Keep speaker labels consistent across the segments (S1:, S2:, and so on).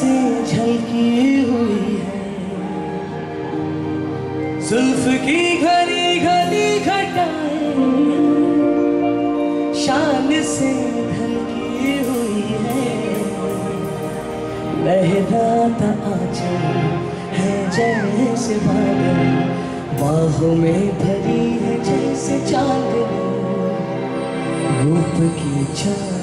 S1: से झलकी हुई है। जुल्फ की घनी घनी घटाए, शान से ढलकी हुई है। लहराता आंचल है जैसे बादल, बाहों में भरी है जैसे चांदनी। रूप की चाँद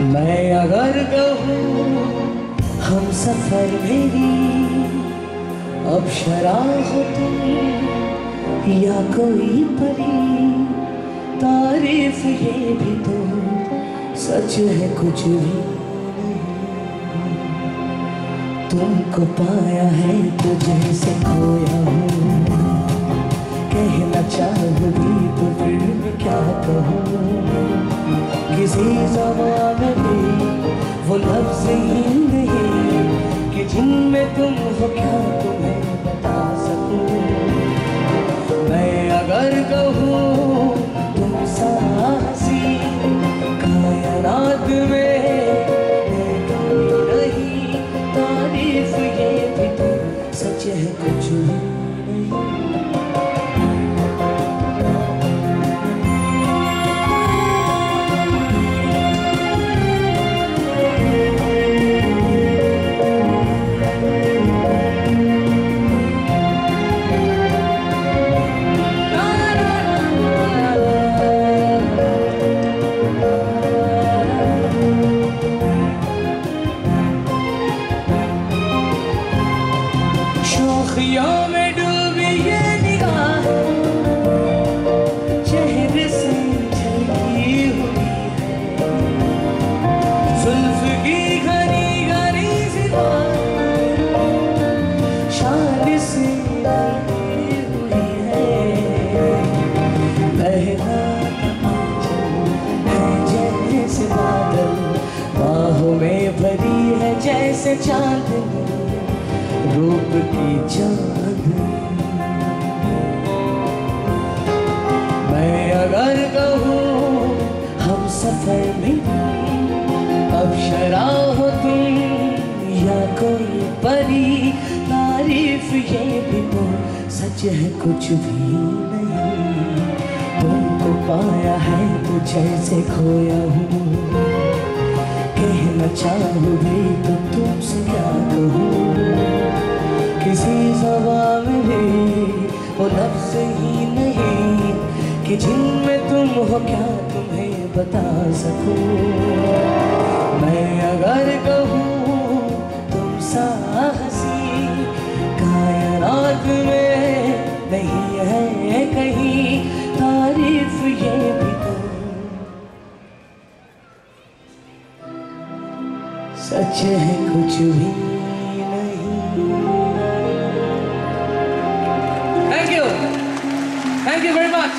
S1: मैं अगर कहूँ, हम सफ़र मेरी, अब शराब हो तुम या कोई परी, तारीफ़ ये भी तो सच है कुछ भी तुमको पाया है तो जैसे खोया हूँ कहना चाहूँ भी तो फिर क्या कहूँ? किसी जमाने में लफ्ज ही नहीं कि जिनमें तुम हो क्या तुम्हें बता सकूँ? मैं अगर कहूँ तुम साहसी, कायनात में नहीं। तारीफ़ तो सच है, कुछ शोखियों में डूबी ये निगाह, चेहरे से झलकी हुई जुल्फ की घनी घनी शान से हुई है। आंचल जैसे में भरी है जैसे चांदनी, रूप की ये भी तो सच है कुछ भी नहीं। तुमको पाया है तो जैसे खोया हूँ। कहना चाहूँ भी तो तुमसे क्या कहूँ। किसी जबान में वो लफ्ज ही नहीं कि जिनमें तुम हो क्या तुम्हें बता सकूँ। सच है कुछ भी नहीं। Thank you thank you very much